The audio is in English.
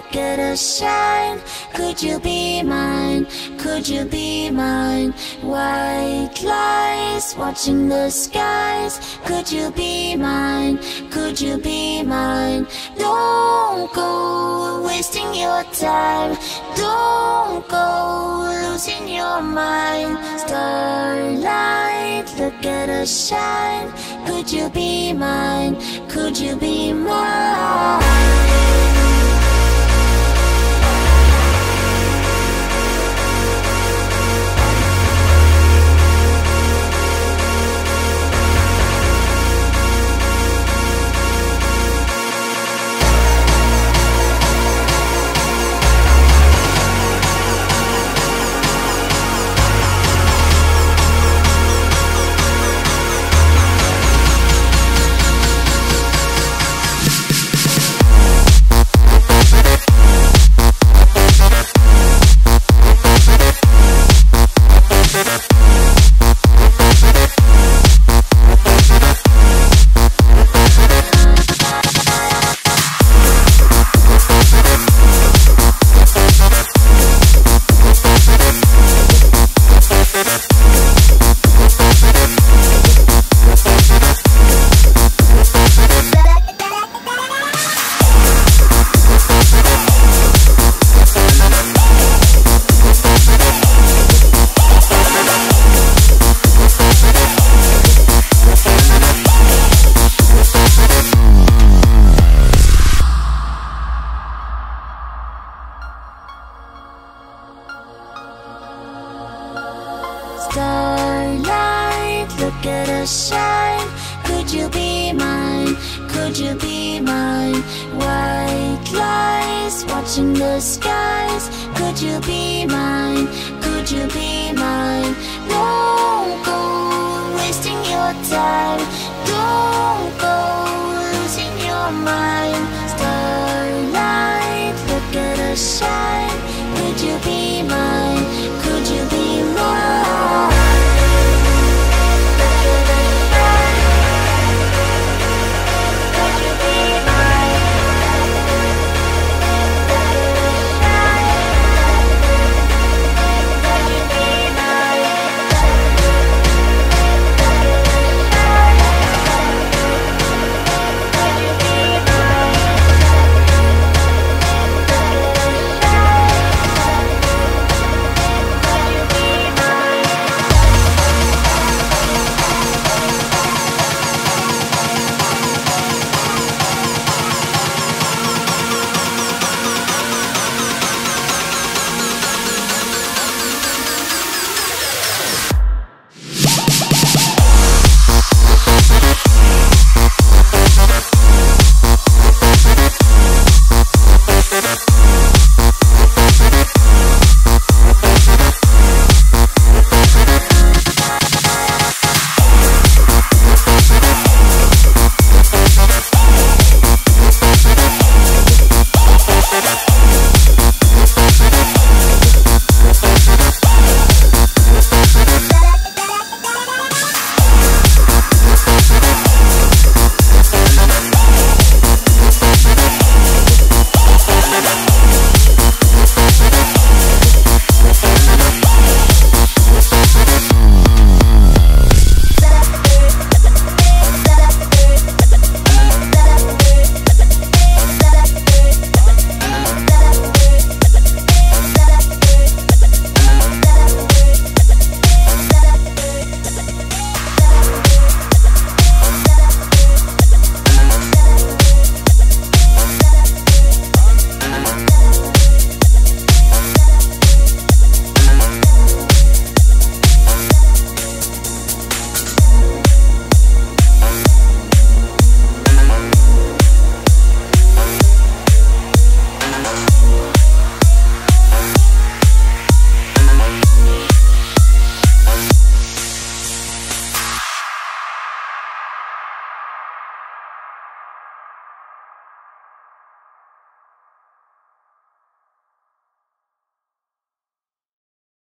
look at us shine. Could you be mine? Could you be mine? White lies watching the skies. Could you be mine? Could you be mine? Don't go wasting your time. Don't go losing your mind. Starlight, look at us shine. Could you be mine? Could you be mine? starlight, look at us shine. Could you be mine? Could you be mine? White lies, watching the skies. Could you be mine? Could you be mine? Don't go wasting your time. Don't go losing your mind. Starlight, look at us shine. Could you be mine?